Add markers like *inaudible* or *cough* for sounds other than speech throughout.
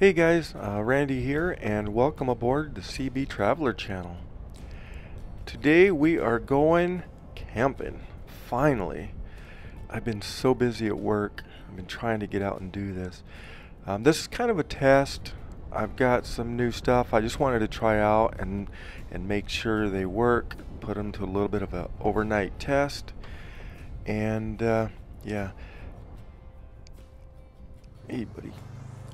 Hey guys, uh, Randy here and welcome aboard the Seabee Traveler channel. Today we are going camping, finally. I've been so busy at work, I've been trying to get out and do this. Um, this is kind of a test. I've got some new stuff I just wanted to try out and, and make sure they work, put them to a little bit of an overnight test. And uh, yeah, hey buddy.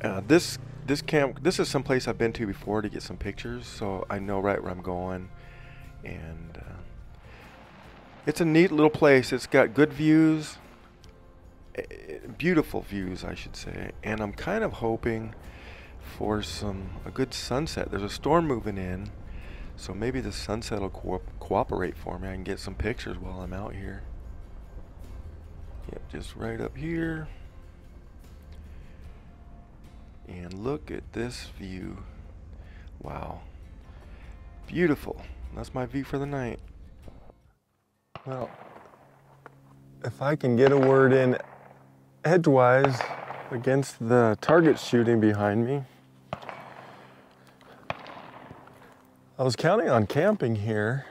Uh, this this camp this is some place I've been to before to get some pictures, so I know right where I'm going, and uh, it's a neat little place. It's got good views, eh, beautiful views, I should say, and I'm kind of hoping for some a good sunset. There's a storm moving in, so maybe the sunset will co cooperate for me. I can get some pictures while I'm out here. Yep, just right up here. And look at this view. Wow. Beautiful. That's my view for the night. Well, if I can get a word in edgewise against the target shooting behind me. I was counting on camping here.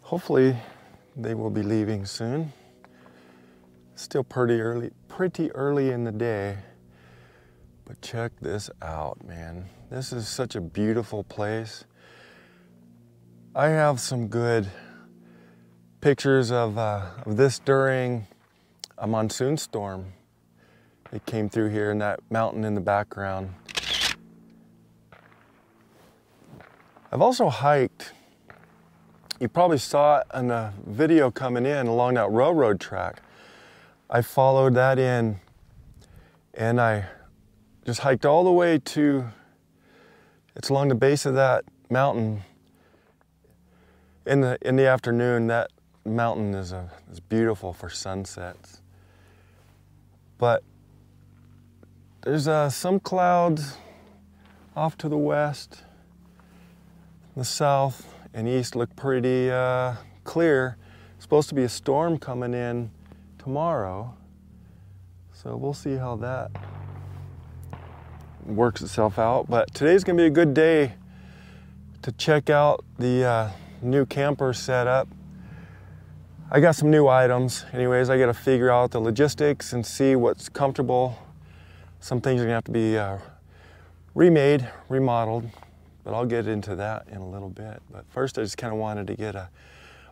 Hopefully they will be leaving soon. Still pretty early, pretty early in the day. But check this out, man. This is such a beautiful place. I have some good pictures of, uh, of this during a monsoon storm. It came through here in that mountain in the background. I've also hiked, you probably saw it in the video coming in along that railroad track. I followed that in and I just hiked all the way to, it's along the base of that mountain. In the, in the afternoon, that mountain is, a, is beautiful for sunsets. But there's uh, some clouds off to the west. The south and east look pretty uh, clear. It's supposed to be a storm coming in tomorrow. So we'll see how that works itself out. But today's gonna be a good day to check out the uh, new camper setup. I got some new items. Anyways, I gotta figure out the logistics and see what's comfortable. Some things are gonna have to be uh, remade, remodeled, but I'll get into that in a little bit. But first, I just kind of wanted to get a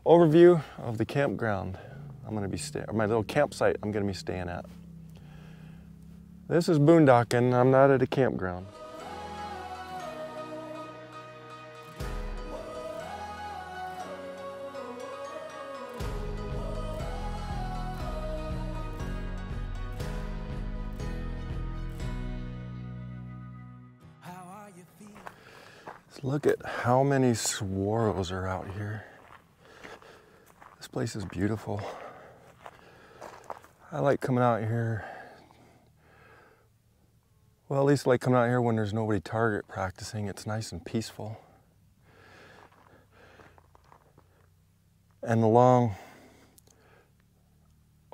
overview of the campground I'm gonna be staying, or my little campsite I'm gonna be staying at. This is boondocking. I'm not at a campground. Look at how many saguaros are out here. This place is beautiful. I like coming out here well, at least like coming out here when there's nobody target practicing. It's nice and peaceful. And along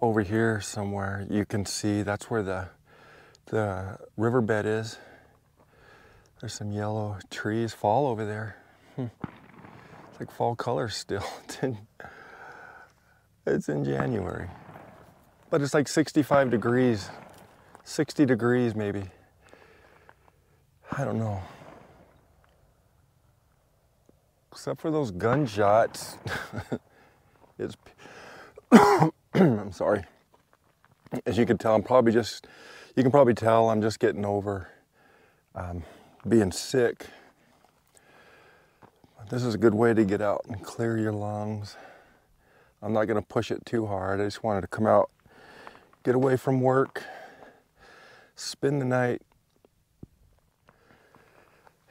over here somewhere, you can see that's where the, the riverbed is. There's some yellow trees, fall over there. Hmm. It's like fall colors still. *laughs* It's in, it's in January. But it's like 65 degrees, 60 degrees maybe. I don't know. Except for those gunshots. *laughs* it's. *coughs* I'm sorry. As you can tell, I'm probably just. You can probably tell I'm just getting over um, being sick. This is a good way to get out and clear your lungs. I'm not going to push it too hard. I just wanted to come out, get away from work, spend the night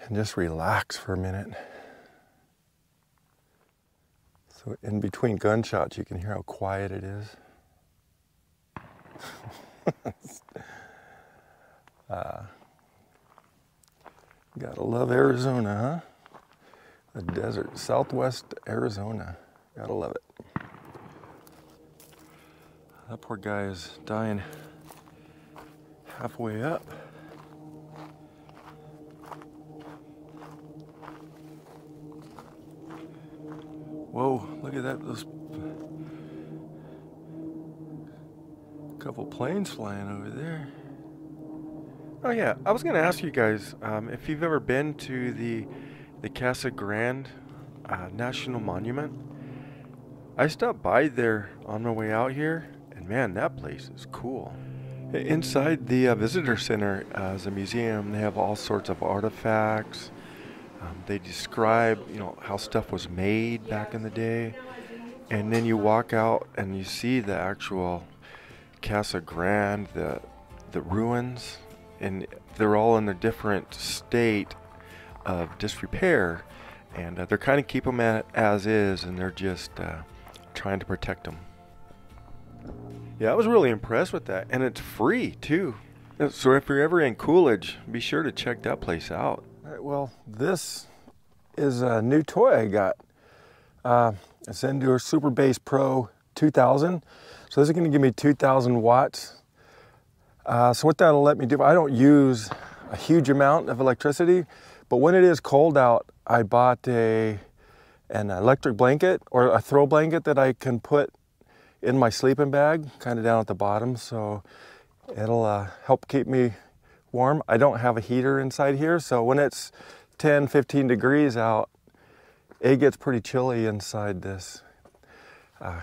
and just relax for a minute. So, in between gunshots, you can hear how quiet it is. *laughs* uh, gotta love Arizona, huh? The desert, southwest Arizona. Gotta love it. That poor guy is dying halfway up. Whoa, look at that. Those couple planes flying over there. Oh yeah, I was gonna ask you guys um, if you've ever been to the the Casa Grande uh, National Monument. I stopped by there on my way out here, and man, that place is cool. Inside the uh, visitor center uh, is a museum. They have all sorts of artifacts. Um, they describe, you know, how stuff was made back in the day, and then you walk out and you see the actual Casa Grande, the the ruins, and they're all in a different state of disrepair, and uh, they're kind of keep them at, as is, and they're just uh, trying to protect them. Yeah, I was really impressed with that, and it's free too. So if you're ever in Coolidge, be sure to check that place out. Well, this is a new toy I got. Uh, it's Zendure Super Base Pro 2000. So this is going to give me 2,000 watts. Uh, so what that'll let me do, I don't use a huge amount of electricity, but when it is cold out, I bought a an electric blanket or a throw blanket that I can put in my sleeping bag, kind of down at the bottom, so it'll uh, help keep me warm. I don't have a heater inside here, so when it's 10, 15 degrees out, it gets pretty chilly inside this uh,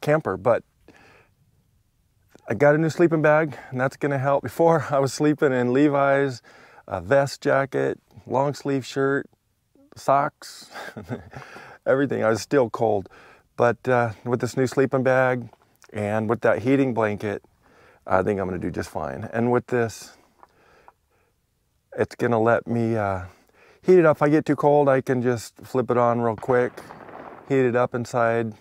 camper, but I got a new sleeping bag, and that's gonna help. Before, *laughs* I was sleeping in Levi's, a vest jacket, long sleeve shirt, socks, *laughs* everything. I was still cold. But uh, with this new sleeping bag and with that heating blanket, I think I'm gonna do just fine. And with this, it's gonna let me uh, heat it up. If I get too cold, I can just flip it on real quick, heat it up inside,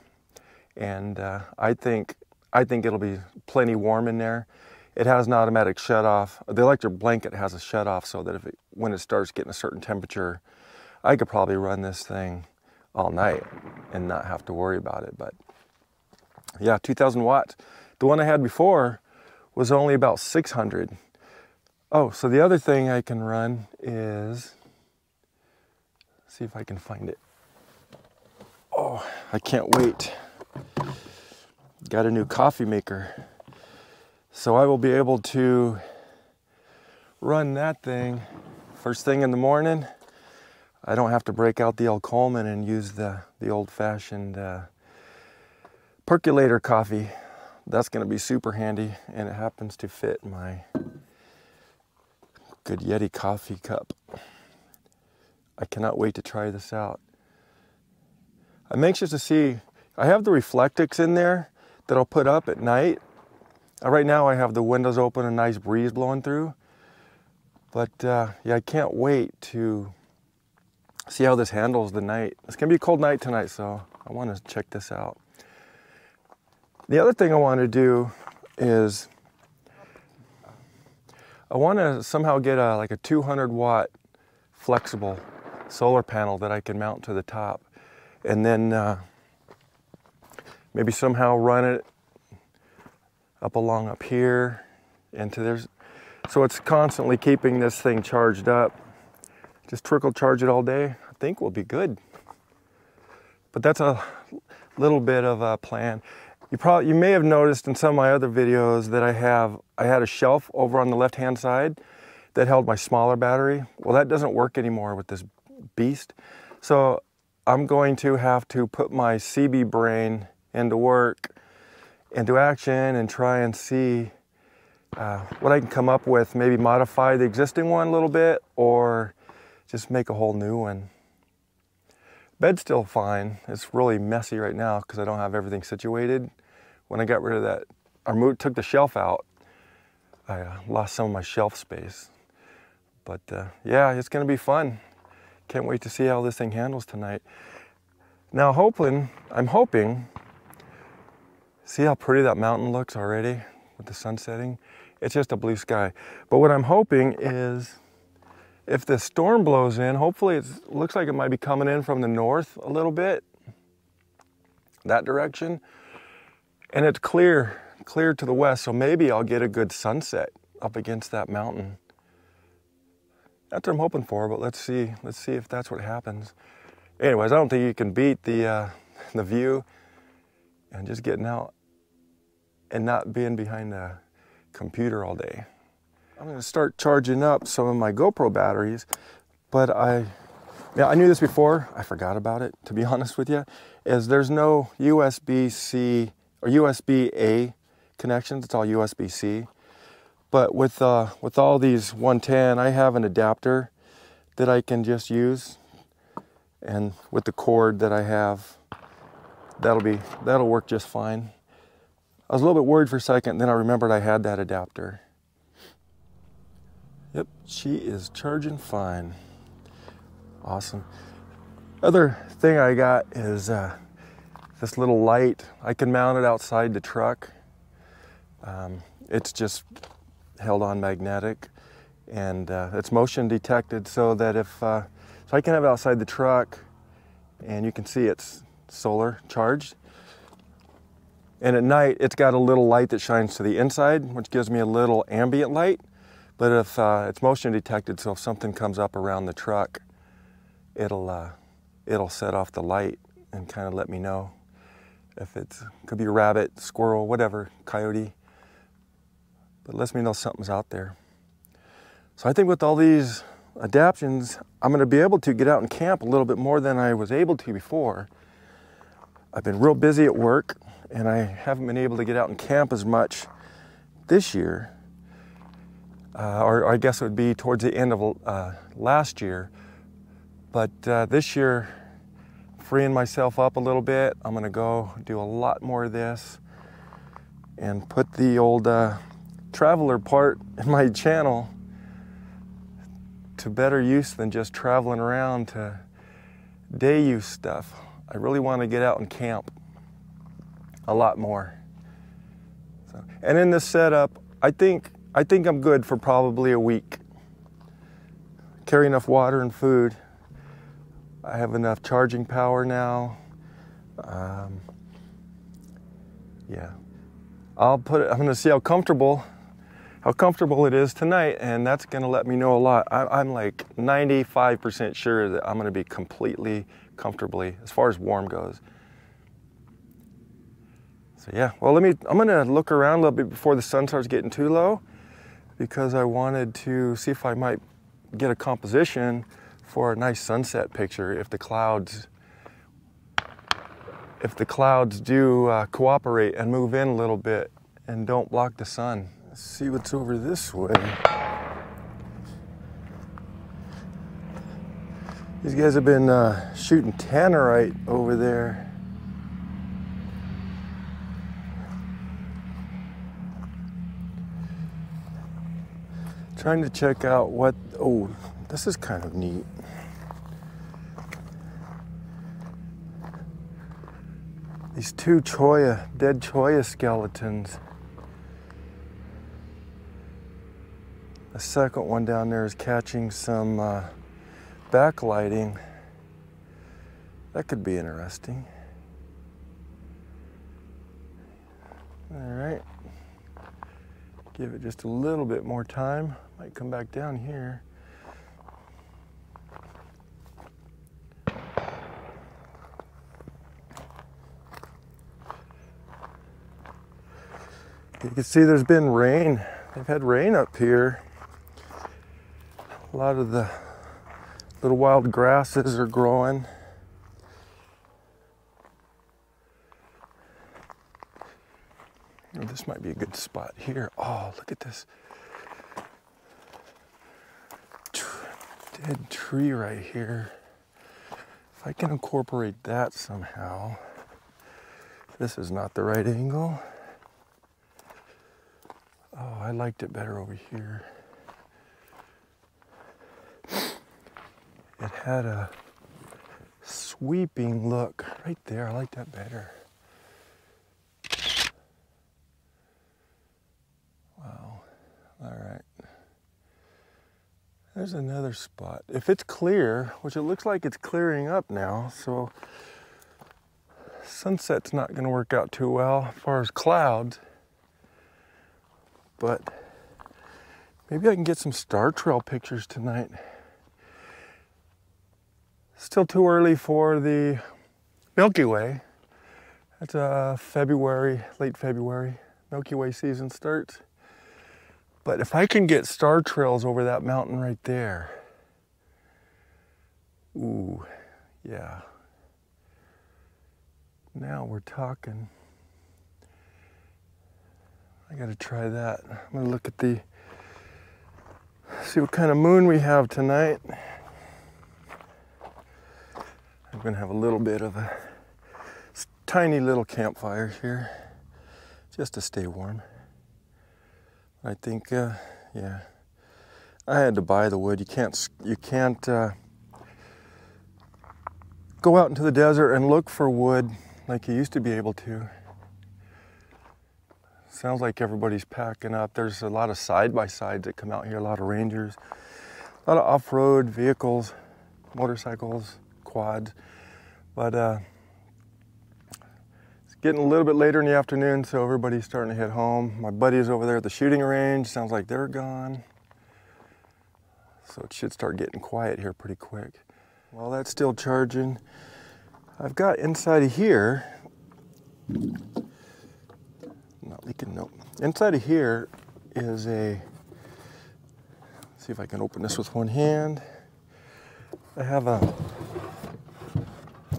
and uh, I think I think it'll be plenty warm in there. It has an automatic shut off. The electric blanket has a shut off so that if it, when it starts getting a certain temperature, I could probably run this thing all night and not have to worry about it. But yeah, 2000 watts. The one I had before was only about 600. Oh, so the other thing I can run is, see if I can find it. Oh, I can't wait got a new coffee maker. So I will be able to run that thing first thing in the morning. I don't have to break out the old Coleman and use the, the old fashioned uh, percolator coffee. That's gonna be super handy and it happens to fit my good Yeti coffee cup. I cannot wait to try this out. I'm anxious to see, I have the Reflectix in there that I'll put up at night. Uh, right now I have the windows open, a nice breeze blowing through. But uh, yeah, I can't wait to see how this handles the night. It's gonna be a cold night tonight, so I wanna check this out. The other thing I wanna do is I wanna somehow get a like a 200 watt flexible solar panel that I can mount to the top. And then uh, maybe somehow run it up along up here into there's so it's constantly keeping this thing charged up just trickle charge it all day i think we'll be good but that's a little bit of a plan you probably you may have noticed in some of my other videos that i have i had a shelf over on the left hand side that held my smaller battery well that doesn't work anymore with this beast so i'm going to have to put my Seabee brain into work, into action, and try and see uh, what I can come up with. Maybe modify the existing one a little bit or just make a whole new one. Bed's still fine. It's really messy right now because I don't have everything situated. When I got rid of that, I moved, took the shelf out, I uh, lost some of my shelf space. But uh, yeah, it's gonna be fun. Can't wait to see how this thing handles tonight. Now, hoping, I'm hoping See how pretty that mountain looks already with the sun setting? It's just a blue sky. But what I'm hoping is if the storm blows in, hopefully it looks like it might be coming in from the north a little bit, that direction. And it's clear, clear to the west, so maybe I'll get a good sunset up against that mountain. That's what I'm hoping for, but let's see. Let's see if that's what happens. Anyways, I don't think you can beat the uh, the view and just getting out and not being behind a computer all day. I'm gonna start charging up some of my GoPro batteries, but I, yeah, I knew this before. I forgot about it, to be *laughs* honest with you, is there's no USB-C or USB-A connections. It's all USB-C. But with, uh, with all these 110, I have an adapter that I can just use. And with the cord that I have, that'll be, that'll work just fine. I was a little bit worried for a second, then I remembered I had that adapter. Yep, she is charging fine. Awesome. Other thing I got is uh, this little light. I can mount it outside the truck. Um, it's just held on magnetic and uh, it's motion detected so that if, uh, so I can have it outside the truck and you can see it's solar charged. And at night, it's got a little light that shines to the inside, which gives me a little ambient light. But if uh, it's motion detected, so if something comes up around the truck, it'll uh, it'll set off the light and kind of let me know if it could be a rabbit, squirrel, whatever, coyote. But it lets me know something's out there. So I think with all these adaptions, I'm going to be able to get out and camp a little bit more than I was able to before. I've been real busy at work, and I haven't been able to get out and camp as much this year uh, or I guess it would be towards the end of uh, last year. But uh, this year, freeing myself up a little bit, I'm gonna go do a lot more of this and put the old uh, traveler part *laughs* in my channel to better use than just traveling around to day use stuff. I really want to get out and camp a lot more. So, and in this setup, I think I think I'm good for probably a week. Carry enough water and food. I have enough charging power now. Um, yeah. I'll put it, I'm gonna see how comfortable, how comfortable it is tonight, and that's gonna let me know a lot. I, am like 95% sure that I'm gonna be completely comfortably, as far as warm goes. So yeah, well let me, I'm gonna look around a little bit before the sun starts getting too low because I wanted to see if I might get a composition for a nice sunset picture if the clouds if the clouds do uh, cooperate and move in a little bit and don't block the sun. Let's see what's over this way. These guys have been uh, shooting tannerite over there. Trying to check out what, oh, this is kind of neat. These two Cholla, dead Cholla skeletons. The second one down there is catching some uh, backlighting. That could be interesting. All right. Give it just a little bit more time. Might come back down here. You can see there's been rain. They've had rain up here. A lot of the little wild grasses are growing. This might be a good spot here. Oh, look at this. dead tree right here. If I can incorporate that somehow, this is not the right angle. I liked it better over here. It had a sweeping look right there. I like that better. Wow. All right. There's another spot. If it's clear, which it looks like it's clearing up now, so sunset's not going to work out too well as far as clouds. But maybe I can get some star trail pictures tonight. Still too early for the Milky Way, That's uh, February, late February. Milky Way season starts. But if I can get star trails over that mountain right there, ooh, yeah. Now we're talking. I gotta try that. I'm gonna look at the, see what kind of moon we have tonight. I'm gonna have a little bit of a tiny little campfire here just to stay warm. I think, uh, yeah, I had to buy the wood. You can't, you can't uh, go out into the desert and look for wood like you used to be able to. Sounds like everybody's packing up. There's a lot of side by sides that come out here, a lot of rangers, a lot of off road vehicles, motorcycles, quads. But uh, it's getting a little bit later in the afternoon, so everybody's starting to head home. My buddy is over there at the shooting range. Sounds like they're gone. So it should start getting quiet here pretty quick. While that's still charging, I've got inside of here, leaking. Inside of here is a, see if I can open this with one hand. I have a,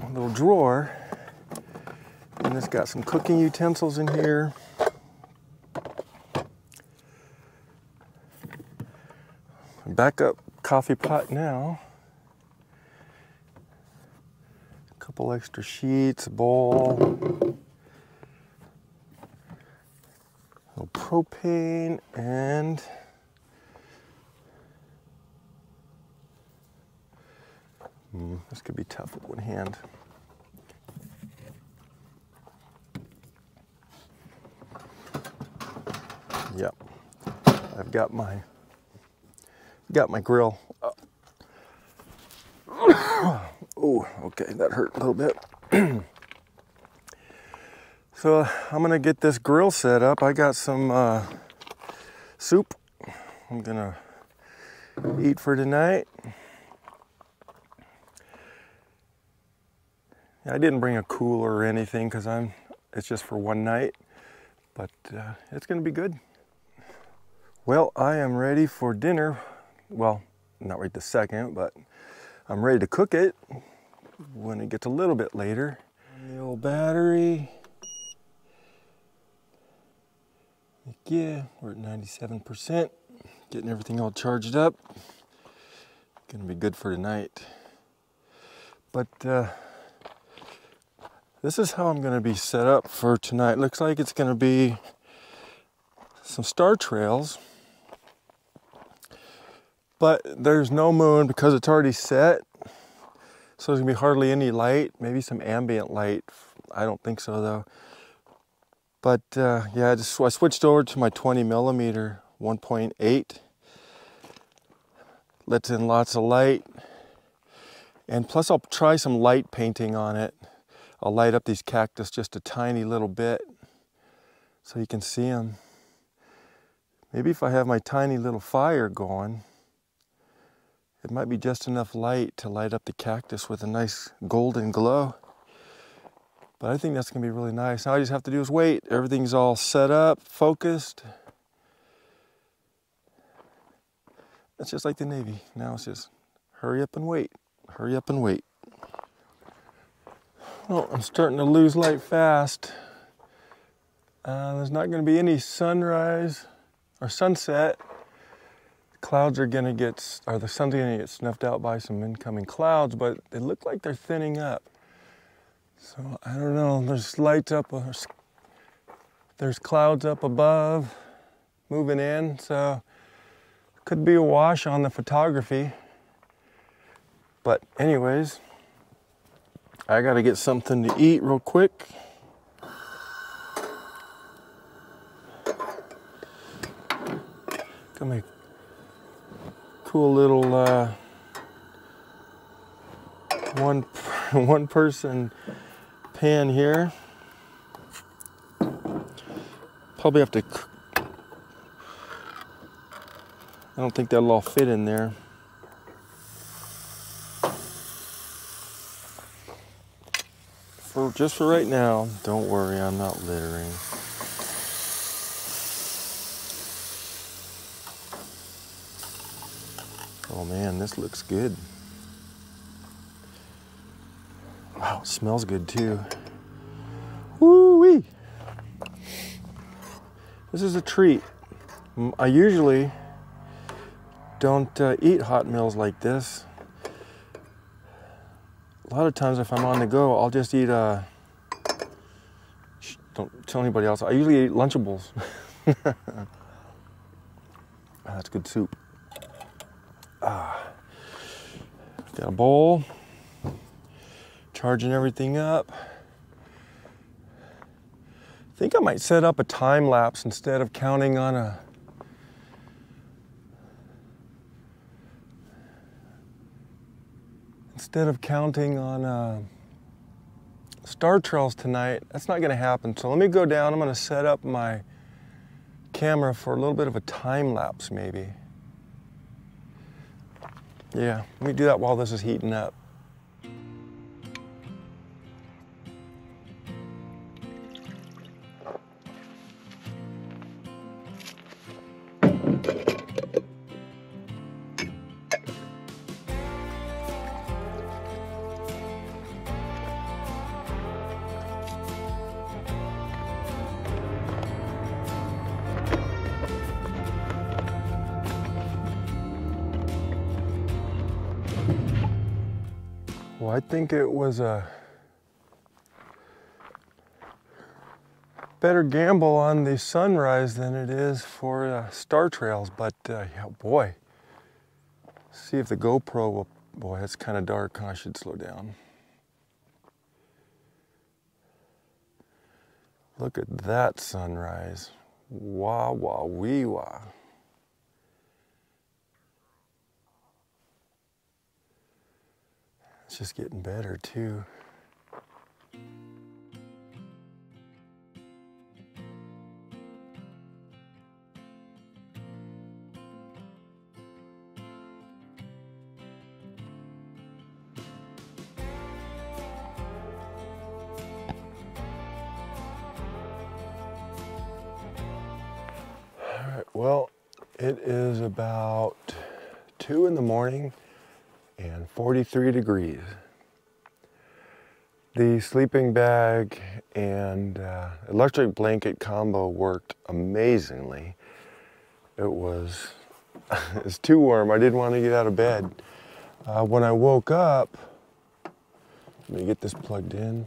a little drawer and it's got some cooking utensils in here. Backup coffee pot now. A couple extra sheets, a bowl. A little propane and mm, this could be tough with one hand. Yep. I've got my got my grill. *coughs* oh, okay, that hurt a little bit. *clears throat* so I'm gonna get this grill set up. I got some uh, soup. I'm gonna eat for tonight. I didn't bring a cooler or anything because I'm. It's just for one night, but uh, it's gonna be good. Well, I am ready for dinner. Well, not right this second, but I'm ready to cook it when it gets a little bit later. the old battery. Yeah, we're at 97%. Getting everything all charged up. Gonna be good for tonight. But uh, this is how I'm gonna be set up for tonight. Looks like it's gonna be some star trails but there's no moon because it's already set. So there's gonna be hardly any light, maybe some ambient light. I don't think so though. But uh, yeah, I just I switched over to my 20 millimeter 1.8. Lets in lots of light. And plus I'll try some light painting on it. I'll light up these cactus just a tiny little bit so you can see them. Maybe if I have my tiny little fire going, it might be just enough light to light up the cactus with a nice golden glow. But I think that's gonna be really nice. Now I just have to do is wait. Everything's all set up, focused. It's just like the Navy. Now it's just hurry up and wait. Hurry up and wait. Well, I'm starting to lose light fast. Uh, there's not to be any sunrise or sunset clouds are gonna get, or the sun's gonna get snuffed out by some incoming clouds, but they look like they're thinning up. So I don't know, there's lights up, there's, there's clouds up above moving in, so could be a wash on the photography. But anyways, I gotta get something to eat real quick. Got my cool little uh, one *laughs* one person pan here. Probably have to. I don't think that'll all fit in there. for just for right now. Don't worry, I'm not littering. Oh man, this looks good. Wow, it smells good too. Woo wee! This is a treat. I usually don't uh, eat hot meals like this. A lot of times, if I'm on the go, I'll just eat. Uh, don't tell anybody else. I usually eat Lunchables. *laughs* That's good soup. Ah, got a bowl. Charging everything up. I think I might set up a time lapse instead of counting on a instead of counting on uh, star trails tonight, that's not going to happen. So let me go down. I'm going to set up my camera for a little bit of a time lapse, maybe. Yeah, let me do that while this is heating up. Well, I think it was a better gamble on the sunrise than it is for uh, star trails, but uh, yeah, boy, see if the GoPro will, boy, it's kind of dark, I should slow down. Look at that sunrise. Wah, wah, wee, wah. It's just getting better too. All right, well, it is about two in the morning 43 degrees. The sleeping bag and uh, electric blanket combo worked amazingly. It was *laughs* it's too warm. I didn't want to get out of bed. Uh, when I woke up, let me get this plugged in.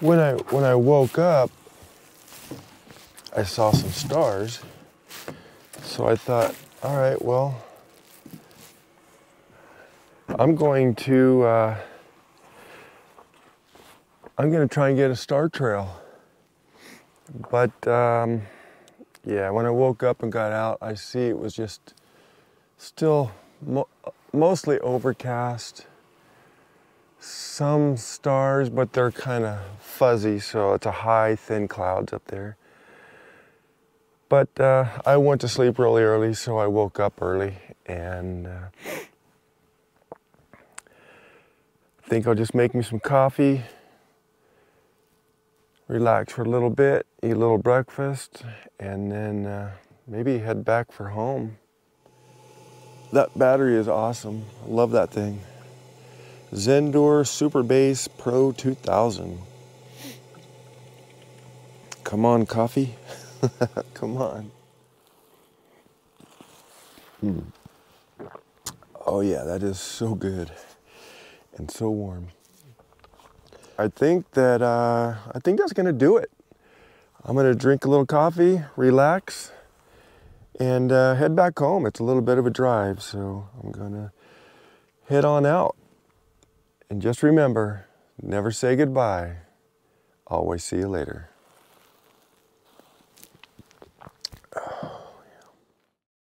When I when I woke up, I saw some stars. So I thought, all right, well, I'm going to uh, I'm going to try and get a star trail. But um, yeah, when I woke up and got out, I see it was just still mo mostly overcast. Some stars, but they're kind of fuzzy, so it's a high, thin clouds up there. But uh, I went to sleep really early, so I woke up early and. Uh, think I'll just make me some coffee, relax for a little bit, eat a little breakfast, and then uh, maybe head back for home. That battery is awesome. I love that thing. Zendure Super Base Pro 2000. Come on, coffee. *laughs* Come on. Hmm. Oh, yeah, that is so good and so warm. I think that uh, I think that's gonna do it. I'm gonna drink a little coffee, relax, and uh, head back home. It's a little bit of a drive, so I'm gonna head on out. And just remember, never say goodbye. Always see you later.